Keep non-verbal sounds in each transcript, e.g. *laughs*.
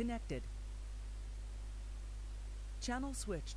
Connected. Channel switched.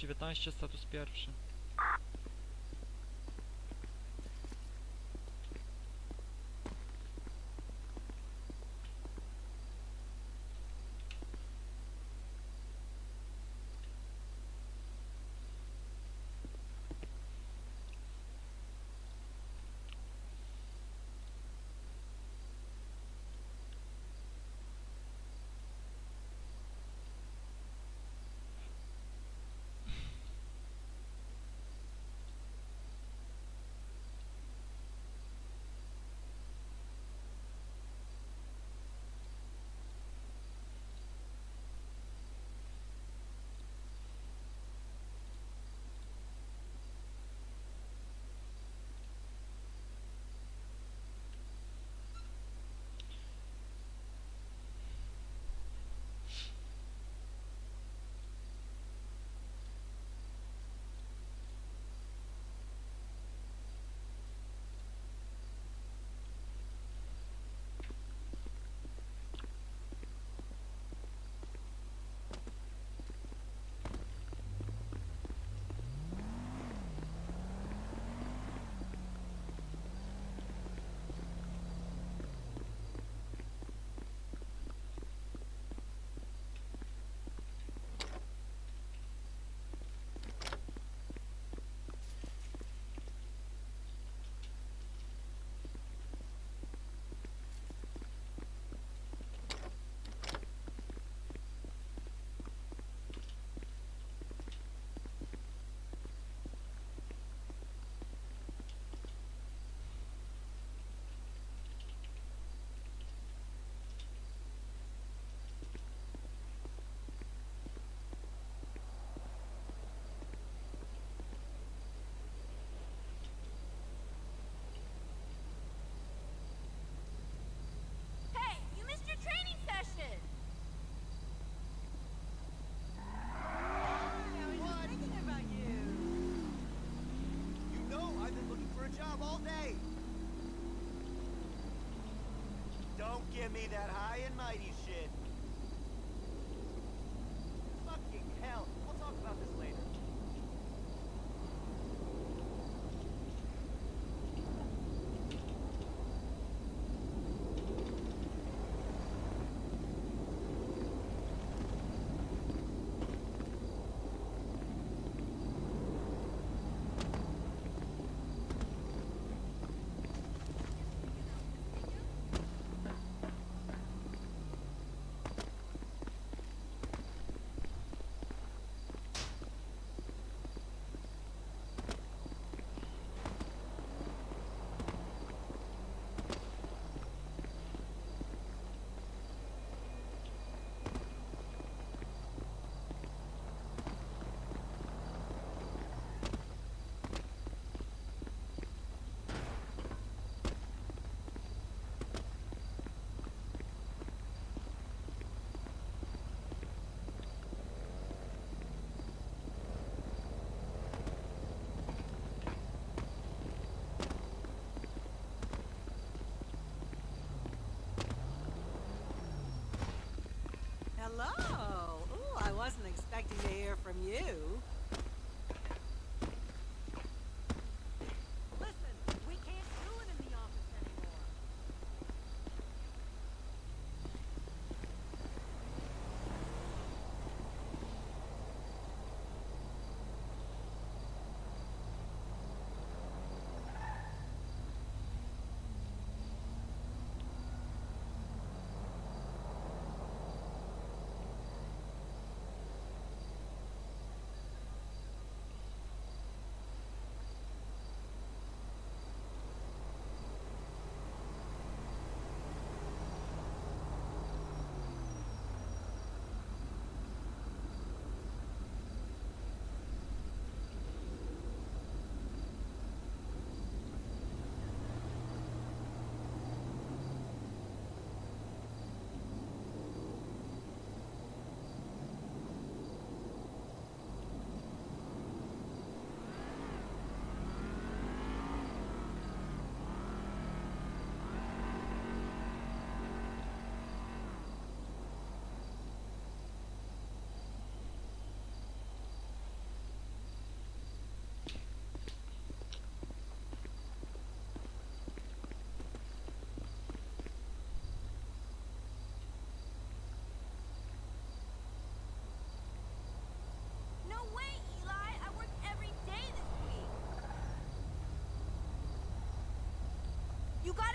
Dziewiętnaście status pierwszy. Give me that high and mighty Hello. Ooh, I wasn't expecting to hear from you.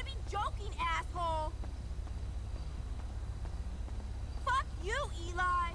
Be joking, asshole! Fuck you, Eli!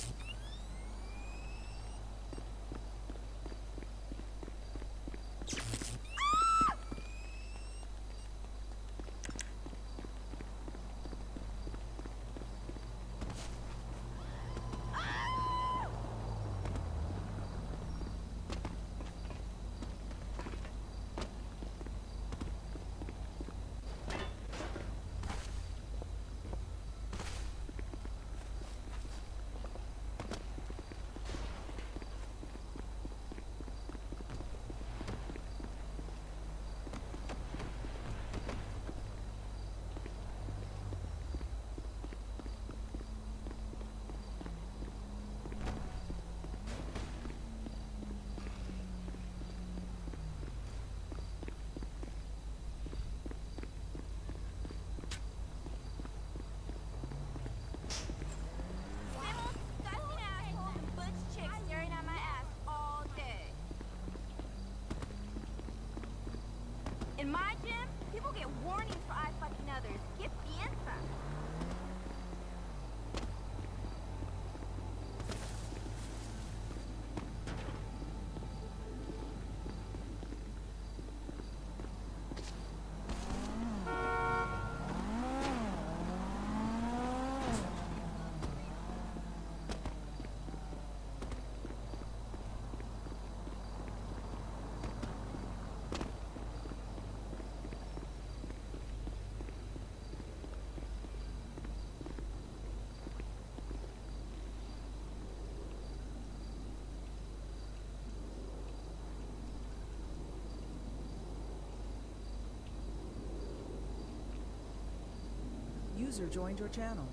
user joined your channel.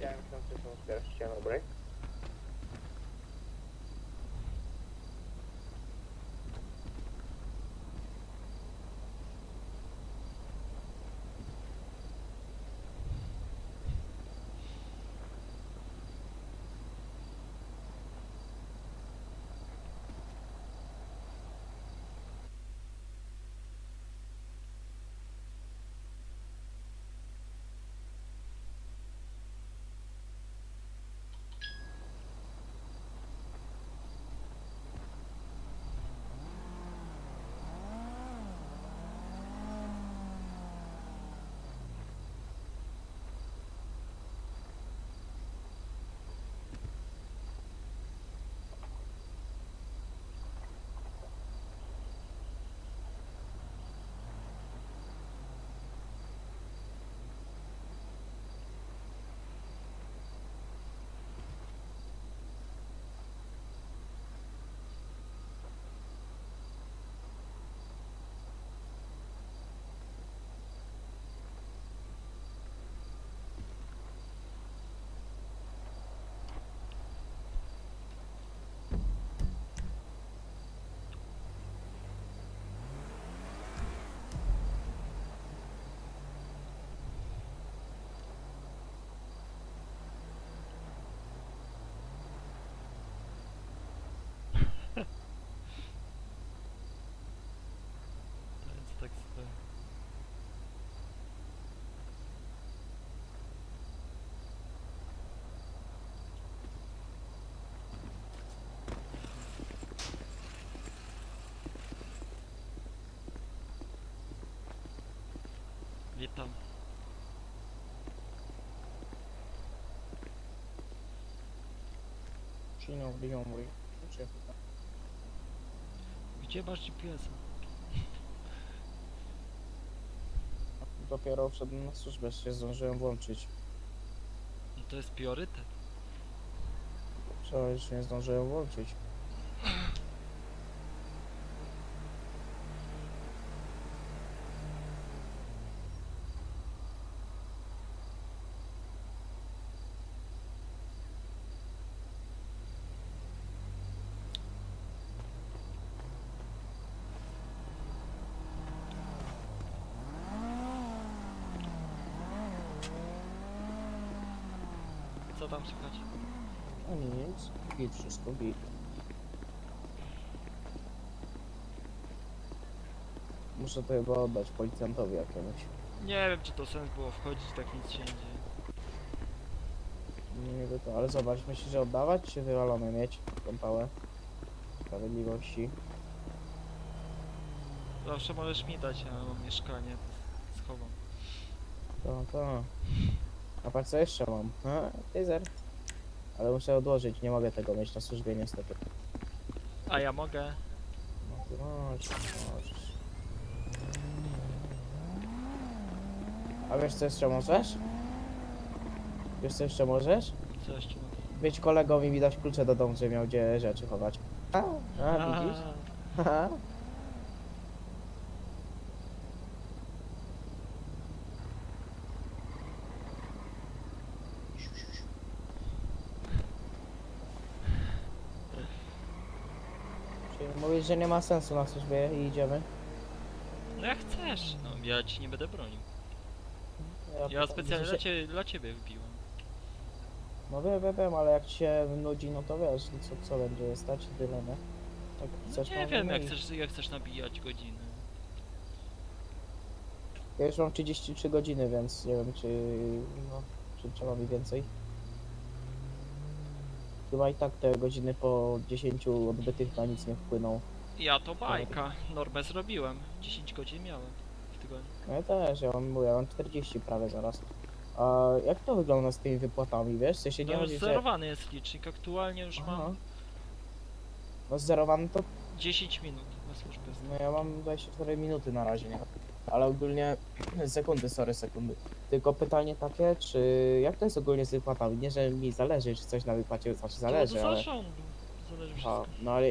Yeah, I'm from Channel Break. Witam. Przyjdą, biją mój. Czy- Gdzie masz GPS? Dopiero wszedłem na służbę, się zdążyłem włączyć. No to jest priorytet. Wczoraj się nie zdążyłem włączyć. Co tam słychać? No nic, git, wszystko git. Muszę to chyba oddać policjantowi jakiemuś. Nie wiem, czy to sens było wchodzić, tak nic się nie dzieje. Nie wiem to, ale zobacz, myślisz, że oddawać, czy wywalone mieć tą pałę sprawiedliwości? Zawsze możesz mi dać, ja mam mieszkanie, schowam. To, to. A patrz co jeszcze mam? A, taser. Ale muszę odłożyć, nie mogę tego mieć na służbie niestety. A ja mogę. No ty możesz, możesz. A wiesz co jeszcze możesz? Wiesz co jeszcze możesz? Co jeszcze mogę? Być kolegą i mi dać klucze do domu, żeby miał gdzie rzeczy chować. A, a widzisz? *laughs* Czyli mówisz, że nie ma sensu na służbie i idziemy? No jak chcesz, no ja ci nie będę bronił. Ja pytam, specjalnie dla dla ciebie wbiłem. No wiem, wiem, wiem, ale jak ci się nudzi, no to wiesz, co, co będzie stać tyle, nie? Jak No chcesz, nie to wiem, jak chcesz, jak chcesz nabijać godziny. Ja już mam 33 godziny, więc nie wiem, czy, no, czy trzeba mi więcej. Chyba i tak te godziny po 10 odbytych na nic nie wpłyną. Ja to bajka, normę zrobiłem. 10 godzin miałem w tygodniu. No ja też, ja mam, ja mam 40 prawie zaraz. A jak to wygląda z tymi wypłatami, wiesz? Sensie nie No już chodzi, że... zerowany jest licznik, aktualnie już Aha. mam No zerowany to, 10 minut na służbę. no ja mam 24 minuty na razie, nie? Ale ogólnie, *clears throat* sekundy, sorry, sekundy. Tylko pytanie takie, czy jak to jest ogólnie z wypłatami? Nie, że mi zależy, czy coś na wypłacie, znaczy zależy, to ale... zarządu, zależy A, wszystko. no ale,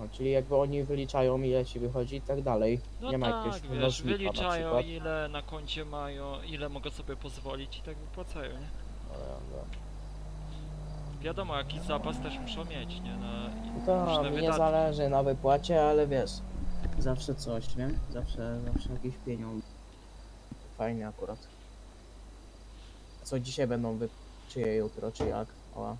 no, czyli jakby oni wyliczają ile ci wychodzi i tak dalej. No nie ma tak, jakiegoś wiesz, mnożnika na wyliczają przykład. ile na koncie mają, ile mogą sobie pozwolić i tak wypłacają, nie? No, ja- Wiadomo, jakiś zapas też muszą mieć, nie? Na No to mi nie wydatki. zależy na wypłacie, ale wiesz, zawsze coś, nie? Zawsze, zawsze jakieś pieniądze. Fajnie akurat. Co dzisiaj będą wy... czy jutro, czy jak? Oła.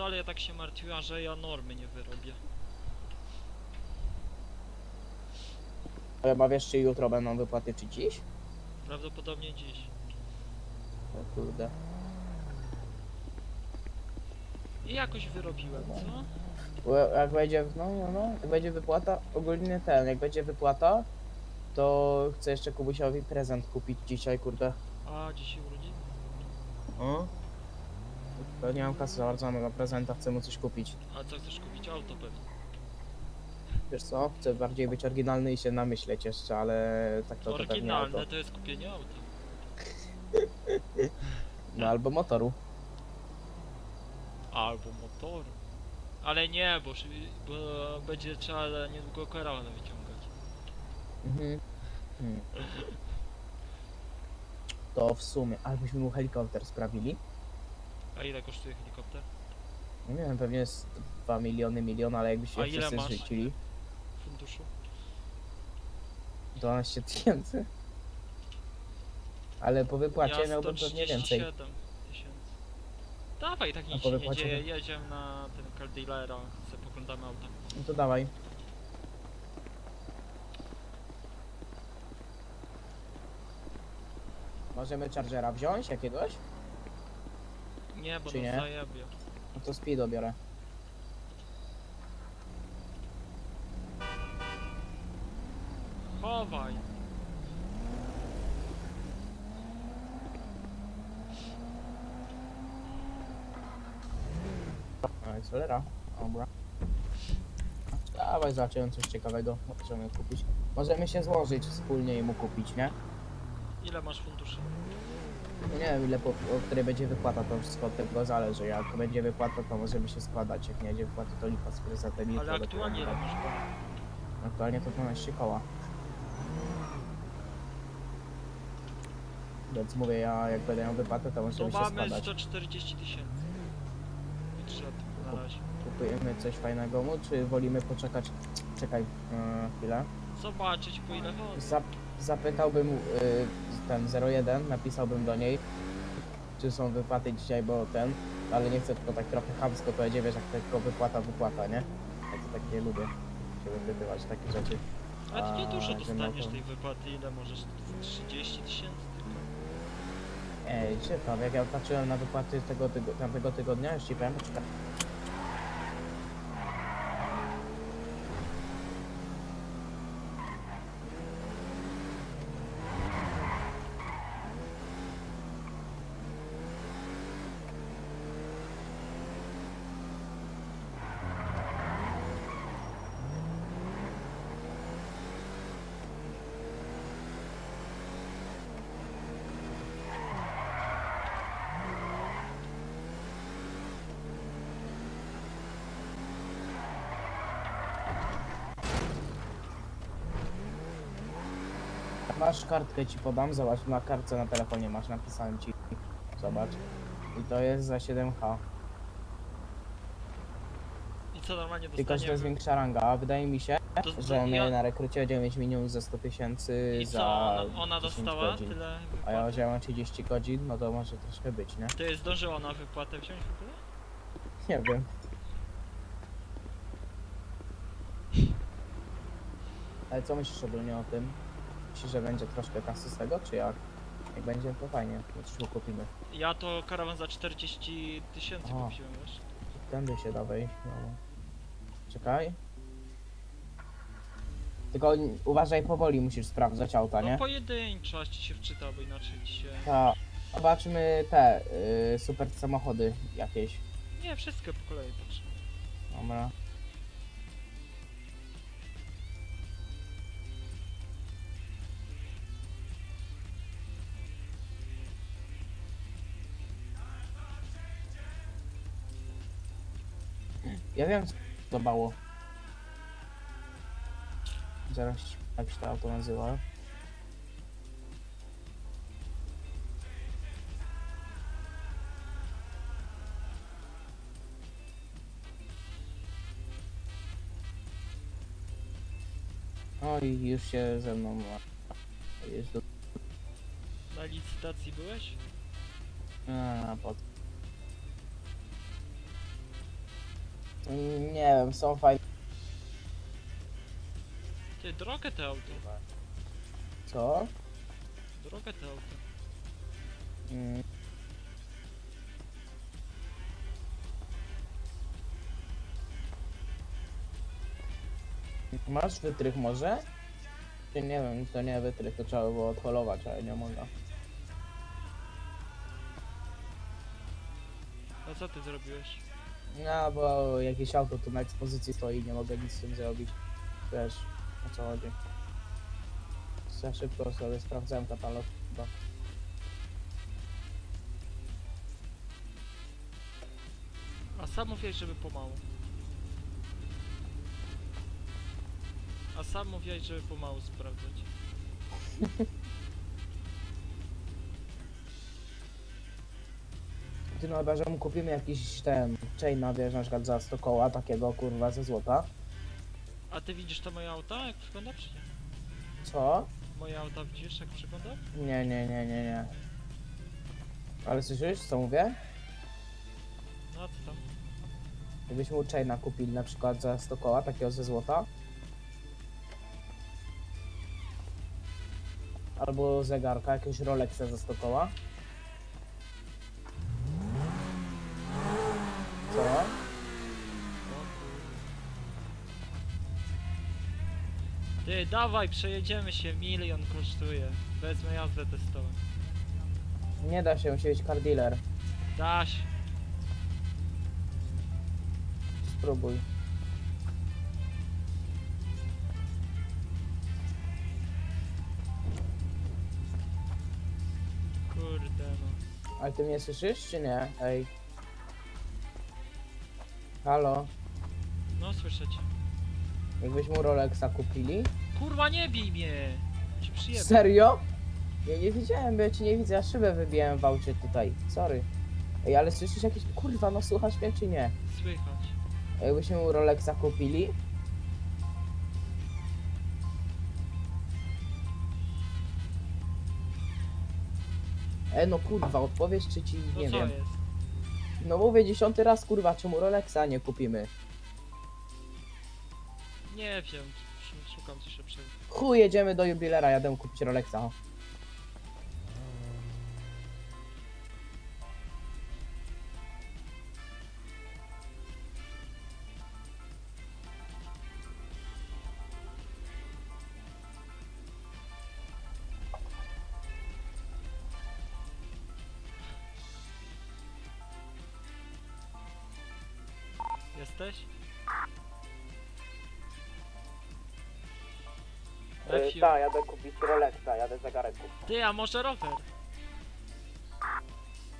Rosalia tak się martwiła, że ja normy nie wyrobię. Ale ma wiesz, czy jutro będą wypłaty, czy dziś? Prawdopodobnie dziś. O kurde. I jakoś wyrobiłem, co? Bo jak będzie, no, no, no, jak będzie wypłata, ogólnie ten, jak będzie wypłata, to chcę jeszcze Kubusiowi prezent kupić dzisiaj, kurde. A, dzisiaj urodziny. O? To nie mam kasy za bardzo na prezenta, chcę mu coś kupić. A co chcesz kupić? Auto pewnie. Wiesz co, chcę bardziej być oryginalny i się namyśleć jeszcze, ale tak to, to pewnie Oryginalne auto. to jest kupienie auta. *laughs* No albo motoru. Albo motoru. Ale nie, bo, bo będzie trzeba niedługo karawanę wyciągać. Mhm. Hmm. *laughs* To w sumie, albośmy mu helikopter sprawili. A ile kosztuje helikopter? Nie wiem, pewnie jest 2 miliony, milion, ale jakbyście A ile wszyscy masz? rzucili, Funduszu? 12 tysięcy. Ale po wypłacie miałbym pewnie więcej. 137 tysięcy. Dawaj, tak nic po się nie wypłacie dzieje, jedziemy na ten Caldillera, sobie poglądamy auta. No to dawaj. Możemy Chargera wziąć jakiegoś? Nie, bo Czy nas nie? zajebie. No to Speedo biorę. Chowaj! Accelera. Dobra. Dawaj, zobaczymy coś ciekawego. Możemy kupić. Możemy się złożyć wspólnie i mu kupić, nie? Ile masz funduszy? No nie wiem ile po, o której będzie wypłata, to wszystko od tego zależy. Jak będzie wypłata, to możemy się składać. Jak nie będzie wypłaty, to lipa z prezentem Ale aktualnie wypłata. masz? Aktualnie to 12 koła. Więc mówię, ja jak będę miał wypłatę, to To możemy się mamy składać. 140 tysięcy. Budżetu. na razie. Kupujemy coś fajnego mu, czy wolimy poczekać? Czekaj, yy, chwilę. Zobaczyć po ile chodzi. Zap, zapytałbym yy, ten 01, napisałbym do niej, czy są wypłaty dzisiaj, bo ten, ale nie chcę tylko tak trochę chamsko powiedzieć, wiesz, jak tylko wypłata, wypłata, nie? Ja to tak nie lubię się wypytywać takie rzeczy. A ty nie dużo no dostaniesz to- tej wypłaty, ile możesz? 30 tysięcy tylko. Ej, gdzie tam? Jak ja patrzyłem na wypłaty tego, tygo, tamtego tygodnia, już ci powiem, poczekaj. Masz kartkę ci podam, zobacz, na kartce na telefonie masz, napisałem ci. Zobacz. I to jest za 7H. I co normalnie Tylko, że to jest dostaniemy? większa ranga, a wydaje mi się, To- że on ja- na rekrucie 9 minut za 100 tysięcy I za co, ona, ona 10 dostała godzin. tyle A ja wypłaty? wziąłem 30 godzin, no to może troszkę być, nie? To jest zdążyła na wypłatę wziąć w ogóle? Nie wiem. Ale co myślisz ogólnie o tym? Myślisz, że będzie troszkę kasy z tego, czy jak? Jak będzie, to fajnie, to kupimy. Ja to karawan za 40 tysięcy Aha. kupiłem, wiesz? Tędy się da wejść, no. Czekaj. Tylko uważaj, powoli musisz sprawdzać auta, No nie? pojedynczo, aż ci się wczyta, bo inaczej ci się... Ta. Zobaczmy te y, super samochody jakieś. Nie, wszystko po kolei patrzę. Dobra. Ja wiem, co podobało. Zaraz ci- jak się to auto nazywa. O i już się ze mną jest do... Na licytacji byłeś? A, pod... Nie wiem, są fajne... Ty, drogę te auto. Co? Drogę te auto. Mm. Masz wytrych może? Czy nie wiem, to nie wytrych, to trzeba by było odholować, ale nie mogę. A co ty zrobiłeś? No, bo jakieś auto tu na ekspozycji stoi, nie mogę nic z tym zrobić. Wiesz, o co chodzi. Za szybko sobie sprawdzałem katalog. Chyba. A sam mówiłeś, żeby pomału. A sam mówiłeś, żeby pomału sprawdzać. *laughs* Ty no że mu kupimy jakiś ten chaina, wiesz, na przykład za 100 koła, takiego kurwa ze złota. A ty widzisz to moje auta, jak przeglądam, czy nie? Co? Moje auta widzisz, jak przeglądam? Nie, nie, nie, nie, nie. Ale słyszysz, co mówię? No co tam? Jakbyśmy mu chaina kupili na przykład za 100 koła, takiego ze złota. Albo zegarka, jakiegoś Rolexa za 100 koła. Co? Ty, dawaj, przejedziemy się, milion kosztuje. Wezmę jazdę testową. Nie da się, musi być car dealer. Da się. Spróbuj. Kurde no. Ale ty mnie słyszysz, czy nie? Ej. Halo, No słyszę cię. jakbyśmy mu Rolexa kupili? Kurwa nie bij mnie! Serio? Ja nie widziałem, bo ja cię nie widzę, ja szybę wybiłem w aucie tutaj, sorry. Ej, ale słyszysz jakieś... Kurwa, no słuchasz mnie czy nie? Słychać. Jakbyśmy mu Rolexa kupili? E, no kurwa, odpowiedz czy ci, No nie co wiem. jest? No mówię dziesiąty raz, kurwa, czemu Rolexa nie kupimy? Nie wiem, szukam coś szybszego. Chuj, jedziemy do jubilera, jadę kupić Rolexa. Ta, jadę kupić Rolexa, jadę zegarek kupić. Ty, a może rower?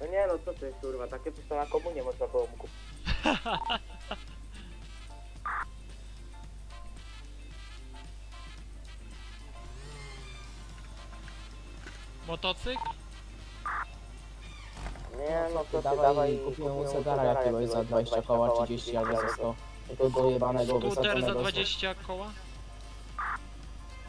No nie no, co ty kurwa, takie coś to na komunie można było mu kupić. *laughs* Motocykl? Nie no, co ty dawaj, kupimy mu cegara jakiegoś za 20 koła, 30 albo za 100. Tylko dojebanego Skuter za 20 koła?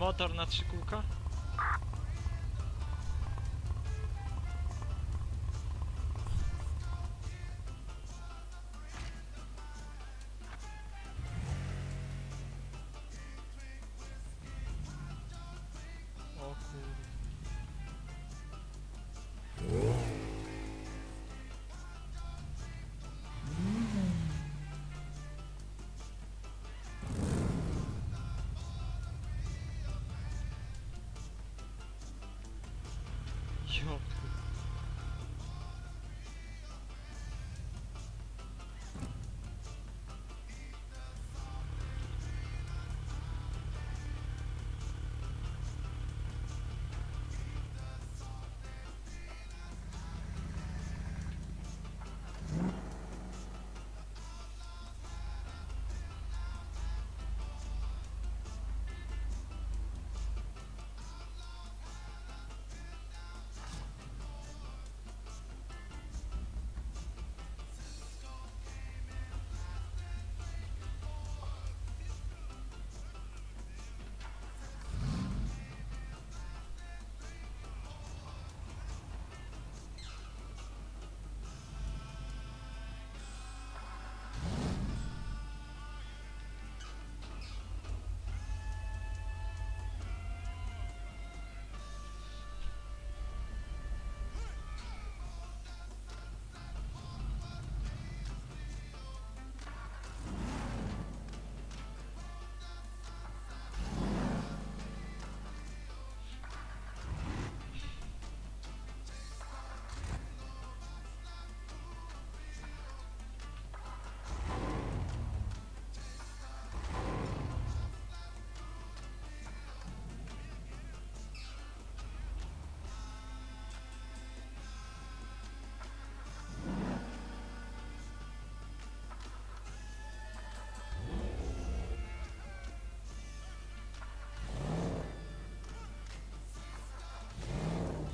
motor na trzy kółka?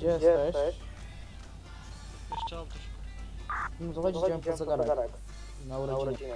Gdzie jesteś? jesteś? Jeszcze auto. No to chodź, idziemy zegarek. Na urodzinę.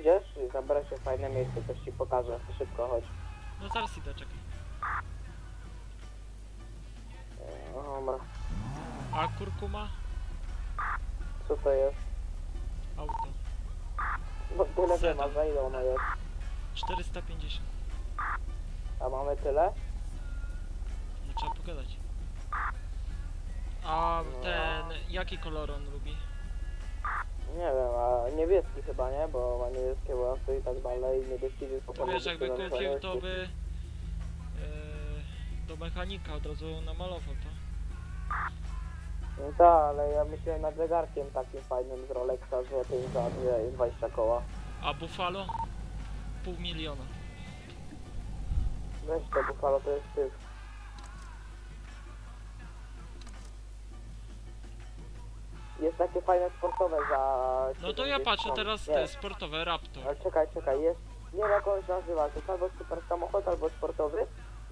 Idziesz? Zabiorę się w fajne miejsce, coś ci pokażę. Szybko, chodź. No zaraz idę, czekaj. E, Dobra. A kurkuma? Co to jest? Auto. No tyle, Sedan. ma, za ile ono jest? 450. A mamy tyle? No trzeba pogadać. A ten, jaki kolor on lubi? Niebieski chyba, nie? Bo ma niebieskie włosy i tak dalej. Niebieski jest To wiesz, jakby kupił, to by e, do mechanika od razu namalował to. No tak, ale ja myślałem nad zegarkiem takim fajnym z Rolexa złotym za dwie- 20 koła. A Buffalo? Pół miliona. Weź to Buffalo, to jest syf. Jest takie fajne sportowe za... No to ja 70 patrzę teraz nie, te sportowe Raptor. Ale czekaj, czekaj, jest... Nie wiem jak on się nazywa, to jest albo super samochód, albo sportowy.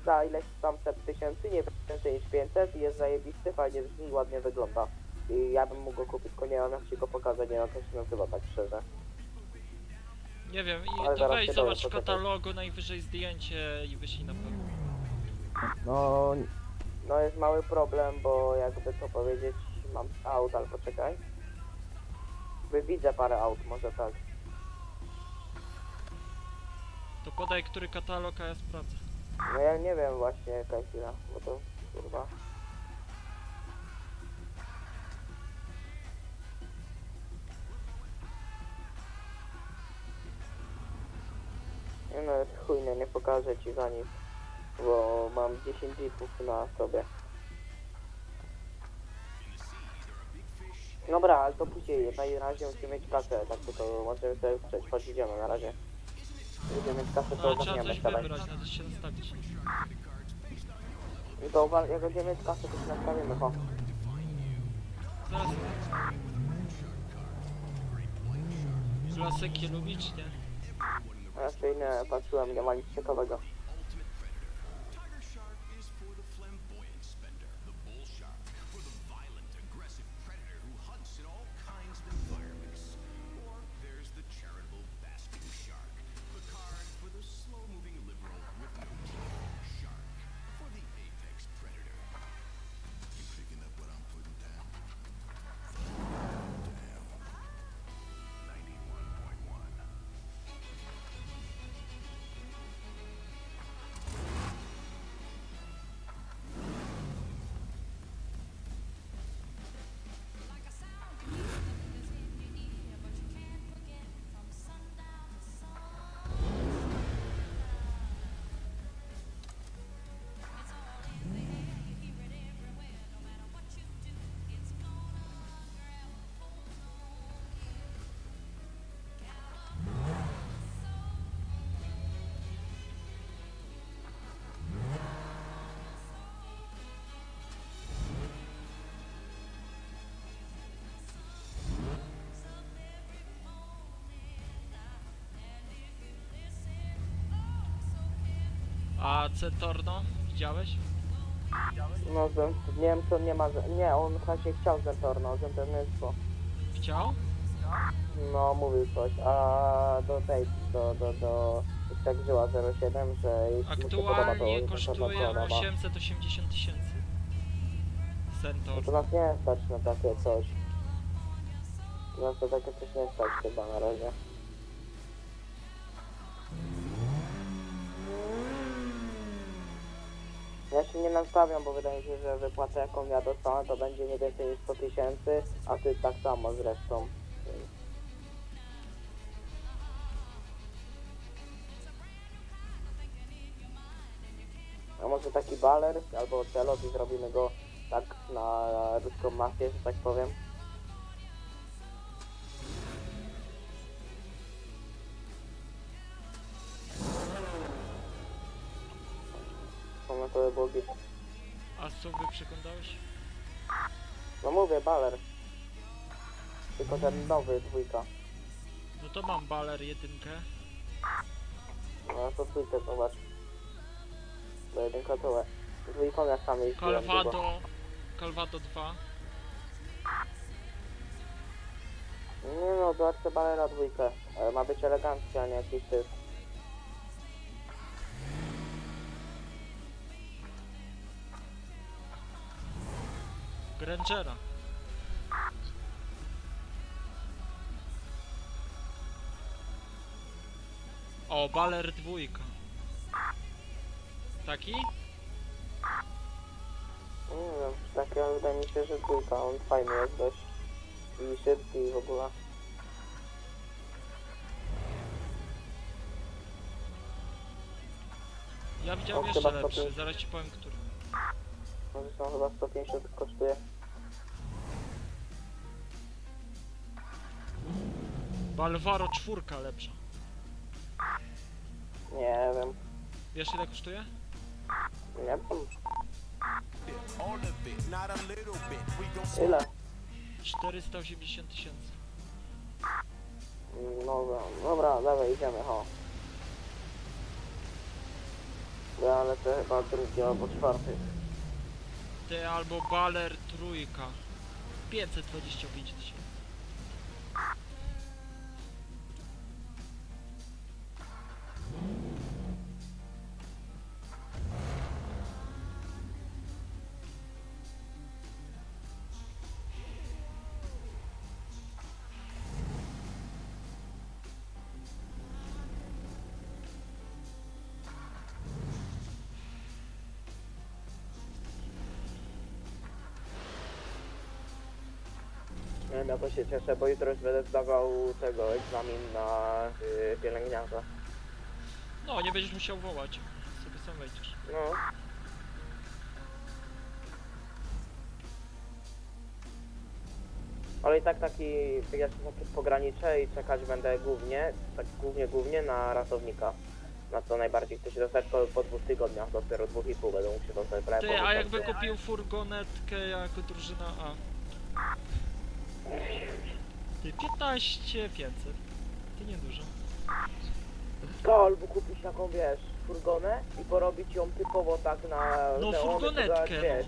Za ileś tam set tysięcy, nie więcej niż 500 i jest zajebisty, fajnie brzmi, ładnie wygląda. I ja bym mógł go kupić, tylko nie mam jak ci go pokazać, nie wiem jak się nazywa tak szczerze. Nie wiem, Ale i to zaraz weź się zobacz w dowiem, poczekaj. katalogu, najwyżej zdjęcie i wyślij na pewno. No, no jest mały problem, bo jakby to powiedzieć, mam aut, ale poczekaj. Jakby widzę parę aut, może tak. To podaj który katalog, a ja sprawdzę. No ja nie wiem właśnie jaka chwila, bo to kurwa. Nie no jest chujne, nie pokażę ci za nic, bo mam 10 jeepów na sobie. Dobra, ale to później, na razie musimy mieć kasę, tak to możemy sobie przejść, idziemy na razie. Będziemy mieć kasę, No to ale trzeba coś wybrać, na coś się nastawić. I to uwa- jak będziemy mieć kasę, to się nastawimy, ho. Zaraz. Klasyki lubisz, nie? Raczej nie patrzyłem, nie ma nic ciekawego. A C-Torno? Widziałeś? No, Zen- nie wiem co nie ma, nie, on właśnie chciał Zentorno, Zentornystwo. Chciał? No, mówił coś, a do tej, do, do, do, tak żyła 07, że jeśli mu się podoba, to Aktualnie Zentorno kosztuje podoba. 880 tysięcy. No to nas nie stać na takie coś. Nas to takie coś nie stać chyba na razie. Się nie nastawiam, bo wydaje mi się, że wypłata jaką ja dostanę to będzie nie więcej niż 100 tysięcy, a ty tak samo zresztą. A może taki baler albo celot i zrobimy go tak na ruską mafię, że tak powiem. To git. A suwy przeglądałeś? No mówię, baler. Tylko ten nowy, dwójka. No to mam baler jedynkę. No to dwójkę zobacz. Bo jedynka to łe. Dwójką ja sam jeździłem. Calvado. Calvado 2. Nie no, zobaczcie balera dwójkę. E, Ma być elegancki, a nie jakiś typ. Grangera. O, baler dwójka. Taki? Nie wiem, takie wydaje mi się, że dwójka, on fajny jest dość. I szybki i w ogóle. Ja widziałem O, jeszcze lepszy, zaraz ci powiem który. Może są chyba 150 kosztuje. Balvaro czwórka lepsza. Nie wiem, Wiesz ile kosztuje? nie wiem. Ile? 480 tysięcy. Mm, Dobra, dobra, dawaj, idziemy, ho. Ja lecę chyba drugi albo czwarty. Albo baler trójka. 525 tysięcy. Wiem, jako się cieszę, bo jutro już będę zdawał tego egzamin na yy, pielęgniarza. No, nie będziesz musiał wołać. Sobie sam wejdziesz. No. Ale i tak taki, tak jak takie pogranicze i czekać będę głównie, tak głównie, głównie na ratownika. Na co najbardziej chcę się dostać po, po dwóch tygodniach, dopiero dwóch i pół będę mógł się dostać prawie Ty, po a jakby kupił furgonetkę jako drużyna A? Ty, 15 500. Ty niedużo. To albo kupić taką, wiesz, furgonę i porobić ją typowo tak na No, neony, to furgonetkę, zaraz, wiesz,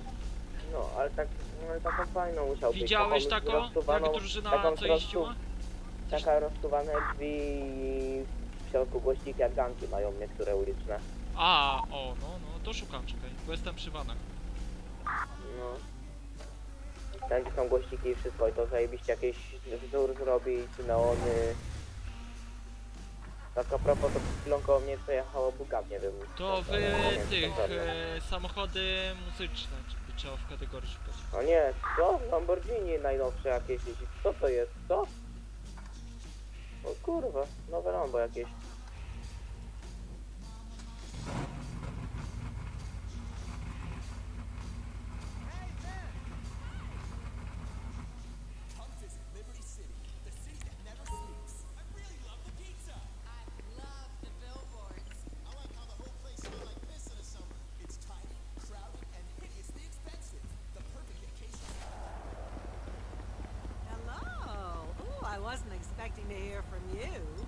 No, ale tak, no, ale taką fajną musiał być. Widziałeś taką Jak drużyna taką co jeździła? Taka rozsuwane drzwi i w środku głośniki jak ganki mają niektóre uliczne. A, o, no, no, to szukam, czekaj, bo jestem przy vanach. No. Są głośniki i wszystko i to zajebiście jakiś wzór zrobić, neony. Tak a propos, to przed chwilą koło mnie przejechało Bugatti, nie wiem. To co wy tych e, samochody muzyczne, czy trzeba w kategorii szukać. O nie, co? Lamborghini najnowsze jakieś, co to jest, co? O kurwa, nowe Lambo jakieś. Expecting to hear from you.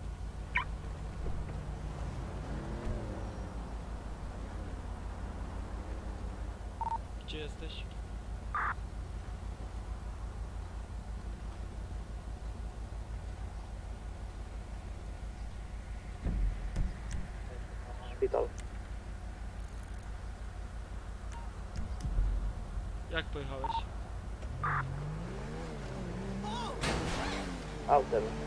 Gdzie jesteś? Szpital. Jak pojechałeś? Oh. Autem.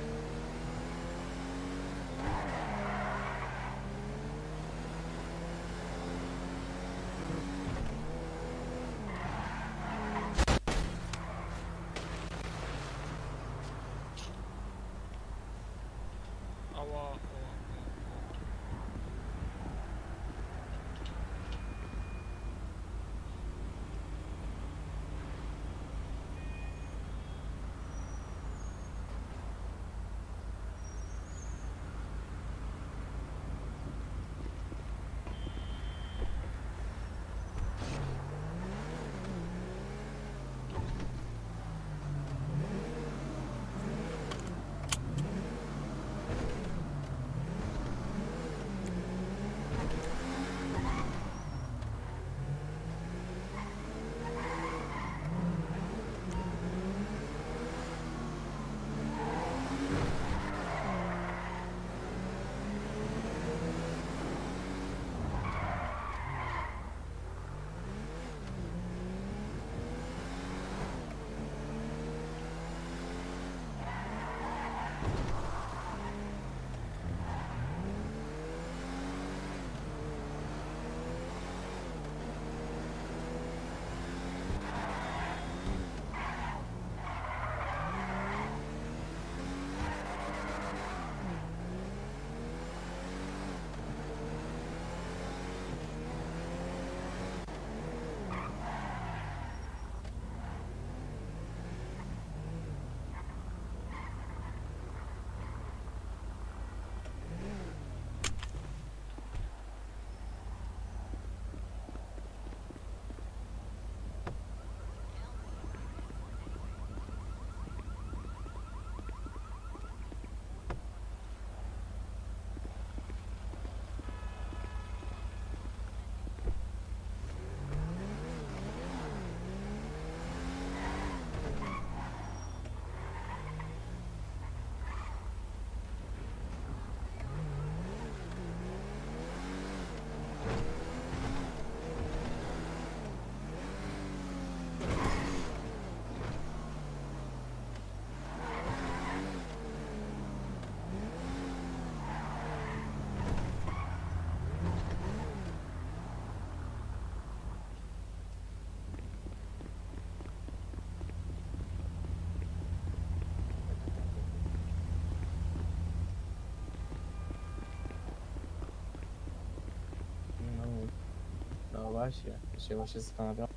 Właśnie, się właśnie zastanawiam.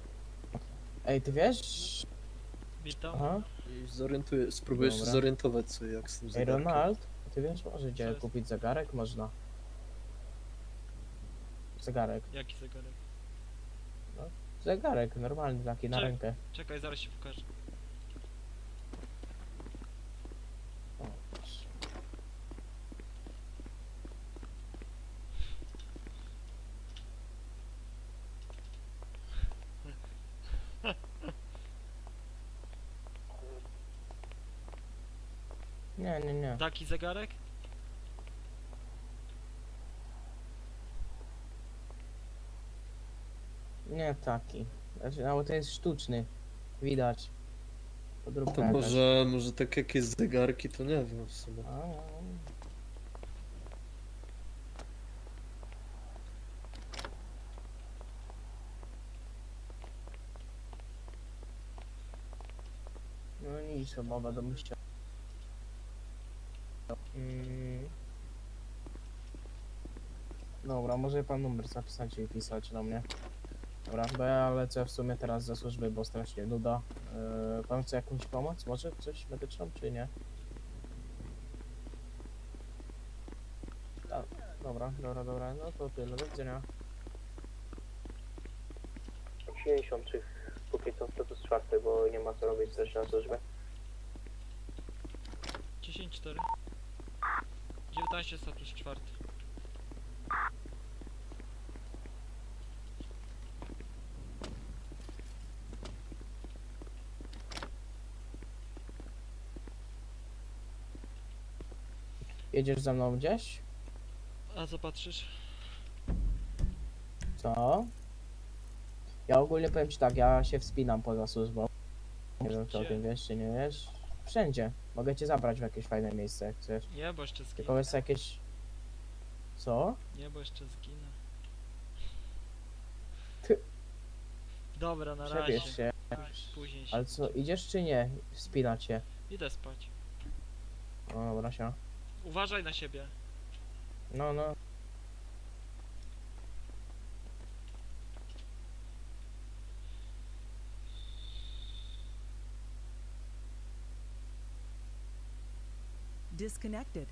Ej, ty wiesz? Witam. Aha. I zorientuję, spróbuję się Dobra. zorientować sobie jak z tym Ej, zegarkiem. Ronald, ty wiesz, może gdzie jest? kupić zegarek? Można. Zegarek. Jaki zegarek? Zegarek, normalny taki na Czek- rękę. Czekaj, zaraz się pokażę. O, proszę. Nie, nie, nie. Taki zegarek? Nie taki. Znaczy, no bo to jest sztuczny. Widać. Podróbka To jakaś. może, może tak jakieś zegarki, to nie wiem w sumie. A, No nic, chyba będę musiał. Mm. Dobra, może pan numer zapisać i pisać do mnie. Dobra, bo ja lecę w sumie teraz ze służby, bo strasznie nuda. Yy, pan chce jakąś pomoc? Może coś medyczną, czy nie? A, dobra, dobra, dobra, no to tyle, do widzenia. 83, póki co status czwarty, bo nie ma co robić też na służbie. 10-4. 19 status czwarty. Jedziesz ze mną gdzieś? A zobaczysz? Co? Ja ogólnie powiem ci tak, ja się wspinam poza służbą. Nie wiem, czy o tym wiesz, czy nie wiesz. Wszędzie. Mogę cię zabrać w jakieś fajne miejsce, jak chcesz. Nie, bo jeszcze zginę. Tylko jest jakieś... Co? Nie, bo jeszcze zginę. Ty- Dobra, na razie. Się. Póź- Później się. Ale co, idziesz czy nie? Wspinać się. Idę spać. O, dobra się. Uważaj na siebie. No, no. Disconnected.